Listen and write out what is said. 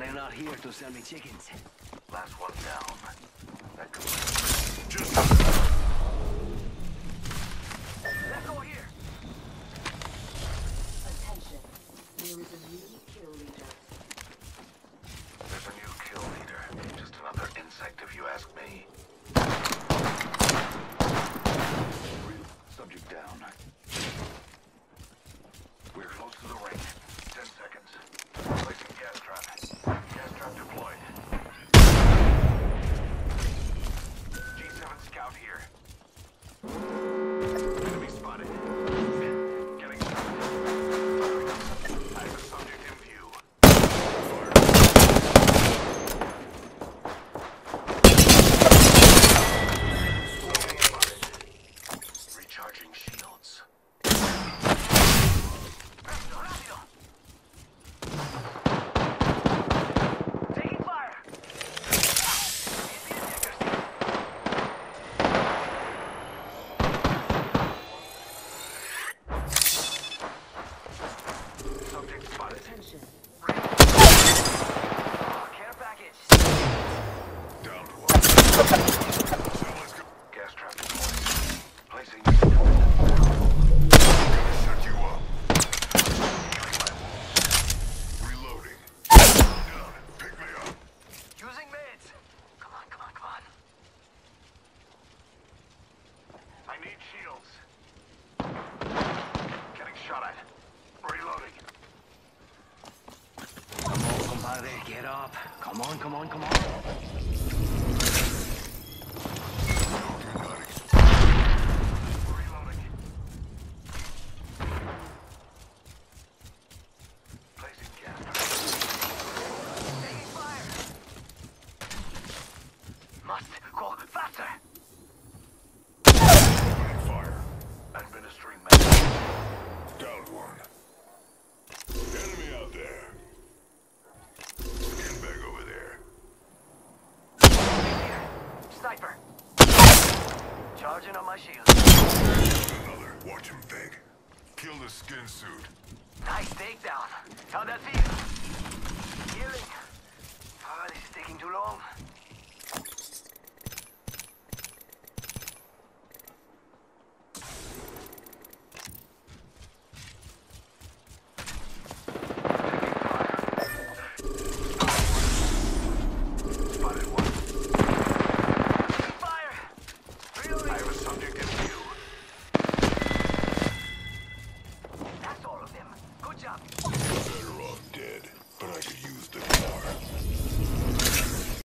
They're not here to sell me chickens. Last one down. That could Just... Let's go here! Attention. There is a up. Come on, come on, come on. Charging on my shield. Watch him think. Kill the skin suit. Nice takedown. How'd that feel? I was something.